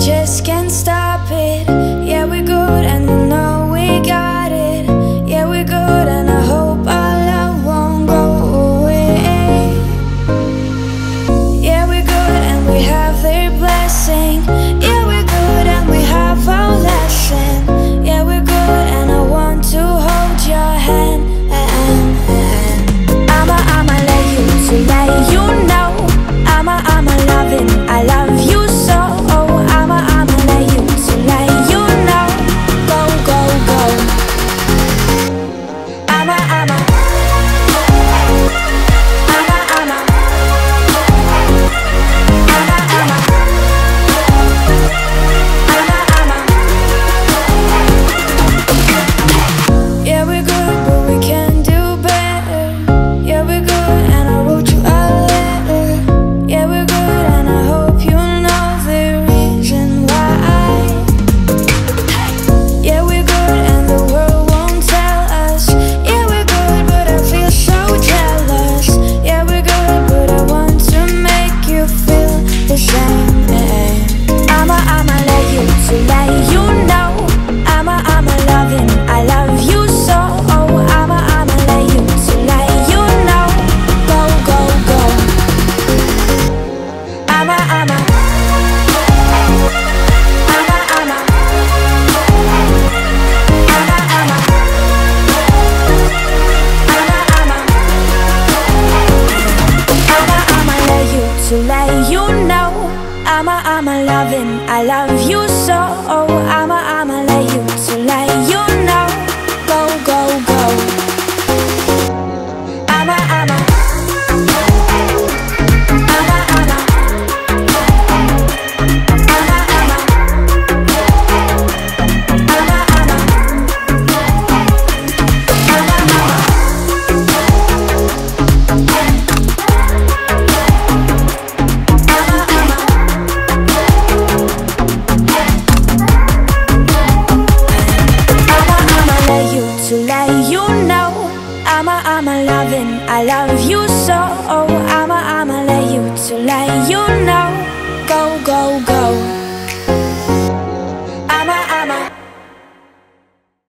just can't stop it. Yeah, we're good and I know we got it. Yeah, we're good and I hope our love won't go away. Yeah, we're good and we have their blessing. Yeah, we're good and we have our lesson. Yeah, we're good and I want to hold your hand, hand, hand. I'ma, I'ma let you tonight to let you know. I'm a, I'm a loving, I love you so. I'm a so. I'ma, I'ma let you to let you know. Go, go, go.